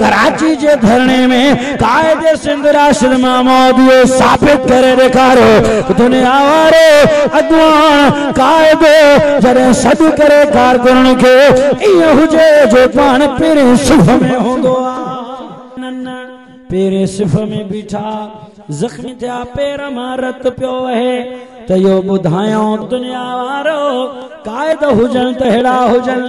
कराची जे धरणे में कायदे सिंध राशिद महमूद ये साबित करे ॾेखारो। दुनिया वारे अॻुवान क़ाइदो जॾहिं सॾु करे कारकुन खे ईअं हुजे जो पाण पहिरें सुबह में हूंदो आहे। पहिरें सिफ़ में बीठा, ज़ख़्मी थिया पेर माँ रत पियो वहे, त इहो ॿुधायूं दुनिया वारो क़ाइद हुजनि त अहिड़ा हुजनि।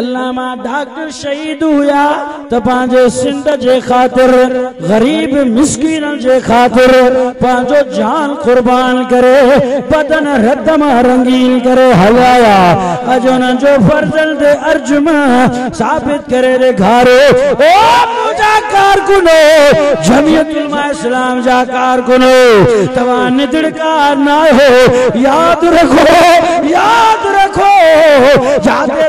अल्लामा डॉक्टर शहीद हुया त पंहिंजे सिंध जे ख़ातिर ग़रीब मिसकीन जे ख़ातिर पंहिंजो जान क़ुर्बान करे बदन रत माँ रंगीन करे हलाया अॼु उन्हनि जो फर्ज़ंद अर्जुमा साबित करे ॾेखारो ओ मुंहिंजा कारकुनो जमियत उलमा इस्लाम जा कारकुनो तव्हां निदड़कार न आहियो यादि रखो यादि रखो जाते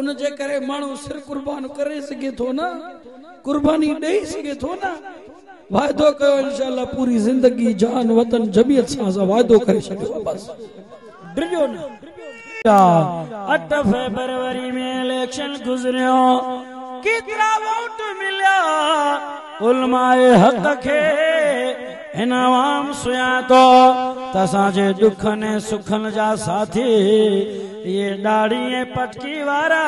उन जे करे माण्हू सिर कुर्बान करे सघे थो न? कुर्बानी ॾेई सघे थो न? वाइदो कयो इनशाला पूरी ज़िंदगी, जान, वतन जमियत सां असां वाइदो करे छॾियो बस डिॼो न। अठ फेबरवरी में इलेक्शन गुज़रियो। केतिरा वोट मिलिया? उलमाए हक़ खे हिन आवाम सुञातो। त असांजे ॾुखनि ऐं सुखनि जा साथी इहे दाढ़ी पटकी वारा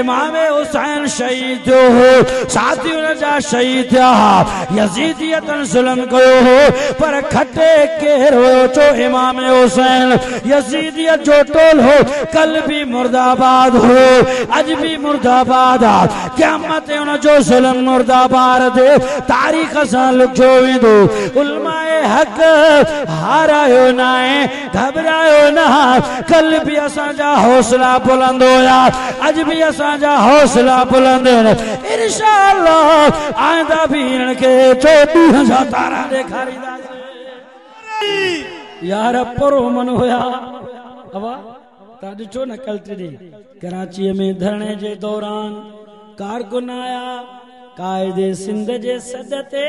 इमाम हुसैन शहीद हो साथी हुन जा शहीद थिया यजीदियतन जुल्म कयो हो, पर खटे केर हुयो चो इमाम हुसैन, यजीदियत जो टोल हो, कल भी मुर्दाबाद हो अज भी मुर्दाबाद क़यामत हुन जो जुल्म मुर्दाबाद दे, तारीख़ सां लिखियो वेंदो उलमाए हक़। हारायो न आहे घबरायो न। कल भी असांजा हौसला बुलंद हुया अज भी असांजा हौसला बुलंद आहिनि इनशाअल्लाह, आइंदा भी खे चोॾहं जा तारा ॾेखारींदासीं यार परो मन हुया। अवा तव्हां ॾिठो न कल टिड़ी कराचीअ में धरणे जे दौरान कारकुन आया काइदे सिंध जे सद ते।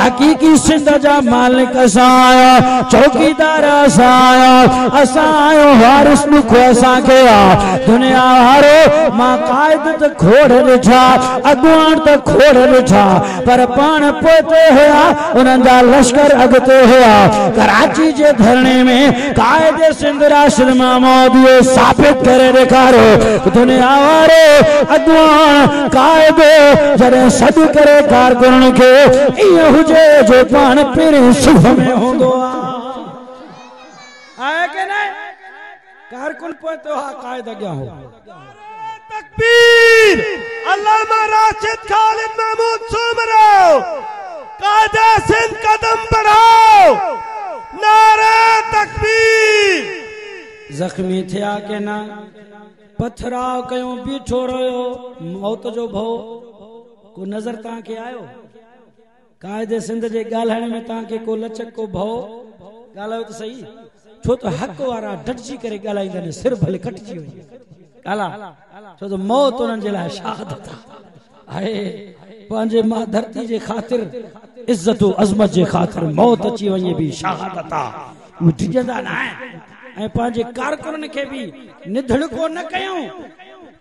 हकीकी सिंध जा मालिक असां आया चौकीदार असां आया असां आयो वारिस मुख असांखे आ। दुनिया वारो, माँ क़ाइद त खोड़ ॾिठा अॻुवान त खोड़ ॾिठा, पर पाण पोते हुया, उन्हनि जा लश्कर अॻिते हुया। कराची जे धरणे में क़ाइदे सिंध राशिद महमूद इहो साबित करे ॾेखारो दुनिया वारो अॻुवान क़ाइदो जॾहिं सॾु करे कारकुन खे ईअं हुजे जो पाण पहिरें सुबह में हूंदो आहे के ना कारकुन पहुंचो हा कायद अॻियाँ हो? तकबीर। अल्लामा राशिद खालिद महमूद सुमरो कायदा सिंध कदम बढ़ाओ। नारे तकबीर। ज़ख़्मी थिया के ना? पथराव कयूं बीठो रहियो मौत जो भउ को नज़र तव्हांखे आयो? कायदे सिंध जे ॻाल्हाइण में तव्हांखे को लचक को भउ ॻाल्हायो त सही। छो त हक़ वारा डटजी करे ॻाल्हाईंदा आहिनि, सिर भले कटिजी वञे। ॻाल्हा छो त मौत उन्हनि जे लाइ शहादत आहे। पंहिंजे माँ धरती जे ख़ातिर इज़त अज़मत जे ख़ातिर मौत अची वञे बि शहादत आहे। डिॼंदा न आहिनि। ऐं पंहिंजे कारकुननि खे बि निधड़को न कयूं।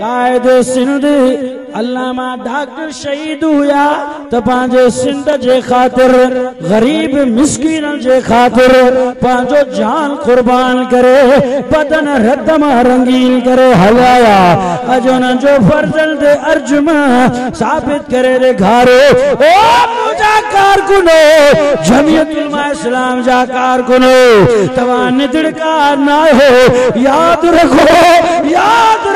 क़ाइद सिंध, अल्लामा डॉक्टर शहीद हुया त पंहिंजे सिंध जे ख़ातिर, ग़रीब मिसकीन जे ख़ातिर पंहिंजो जान कुर्बान करे, बदन रत माँ रंगीन करे हलाया। अॼु उन्हनि जो फर्ज़न ते अर्जुम साबित करे ॾेखारो ओ मुंहिंजा कारकुनो जमियत उलमा इस्लाम जा कारकुनो तव्हां निदड़कार न आहियो यादि रखो यादि रखो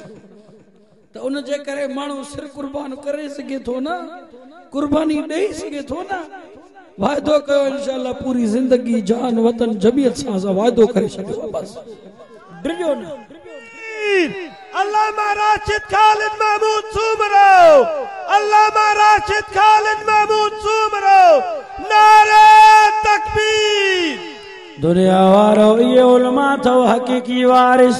त उन जे करे माण्हू सिर कुर्बान करे सघे थो न कुर्बानी ॾेई सघे थो न। वाइदो कयो इनशाला पूरी ज़िंदगी जान वतन जमियत सां असां वाइदो करे छॾियो बसि। डिॼो न। अल्लामा राशिद खालिद महमूद सुमरो। अल्लामा राशिद खालिद महमूद सुमरो। नारे तकबीर। दुनिया वारो इहे उलमा अथव हक़ीक़ी वारिस।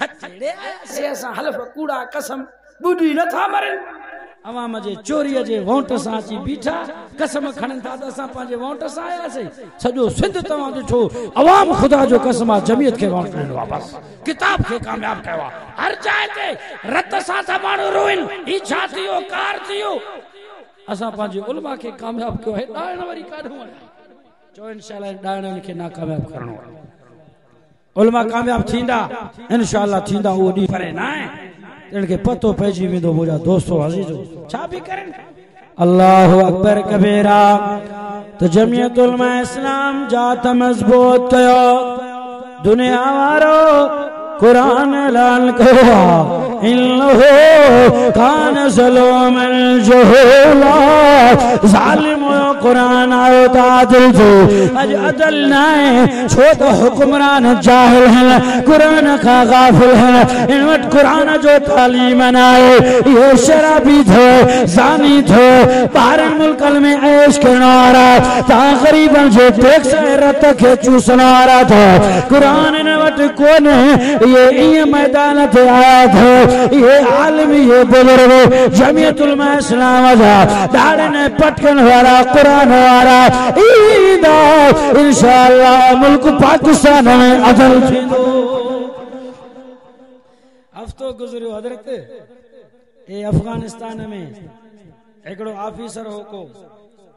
खचड़े आयासीं हलफ़ कूड़ा कसम ॿुधी नथा मरनि। अवाम जे चोरीअ जे वोट सां अची बीठा, कसम खणनि था त असां पंहिंजे वोट सां आयासीं। सॼो सिंध तव्हां ॾिठो, अवाम ख़ुदा जो कसम आहे, जमियत खे वोट ॾिनो आहे किताब खे कामयाब कयो आहे। हर जाइ ते रत सां था माण्हू रोइन ही छा थियो, कार थियो। असां पंहिंजे उलमा खे कामयाब कयो आहे, ॾाइण वरी काढूं चो इनशाला ॾाइणनि खे नाकामयाब करणो आहे। उलमा कामयाब थींदा इंशाल्लाह थींदा, उहो ॾींहुं परे न आहे। इनखे पतो पइजी वेंदो, मुंहिंजा दोस्तो अज़ीज़ो। छा बि करनि? अल्लाह अकबर कबीरा तो जमियत उलमा इस्लाम जात मज़बूत कयो। दुनिया वारो क़ुरान लाल कयो। इन्नहु कान ज़लूमन जहूला ज़ालिम क़ुरान आयो त आदिल थियो अॼु अदल न आहे छो त हुक्मरान जाहिल आहिनि क़ुरान खां गाफ़िल आहिनि इन वटि क़ुरान जो में ऐश करण वारा तव्हां ग़रीबनि जो टैक्स ऐं रत खे चूसण वारा थियो क़ुरान हिन वटि कोन्हे इहे ईअं मैदान ते आया थियो इहे आलिम इहे बुज़ुर्ग जमियतुलमा इस्लाम जा ॾाढनि पटकनि वारा क़ुरान वारा ईंदा इंशाअल्लाह मुल्क पाकिस्तान में अदल हफ़्तो गुज़रियो हज़रत ए अफ़गानिस्तान में हिकिड़ो ऑफिसर हो को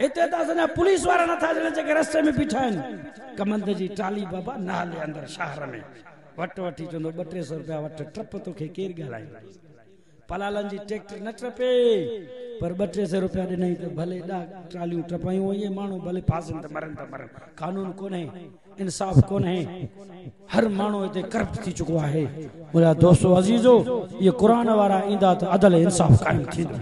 हिते त असांजा पुलिस वारा नथा थियनि जेके रस्ते में बीठा आहिनि कमंद जी ट्राली बाबा न हले अंदरि, शहर में। वटि वठी चवंदो ॿ टे सौ रुपया वठि टप तोखे केरु ॻाल्हाए पलालनि जी, ट्रैक्टर न टपे पर ॿ टे सौ रुपया ॾिनई त भले ॾा ट्रालियूं टपायूं ईअं माण्हू भले फासनि त मरनि त मरनि। कानून कोन्हे इंसाफ़ कोन्हे हर माण्हू हिते करप्ट थी चुको आहे। मुंहिंजा दोस्तो अज़ीज़ो इहे क़ुर वारा ईंदा त अदल इंसाफ़ क़ाइमु थींदो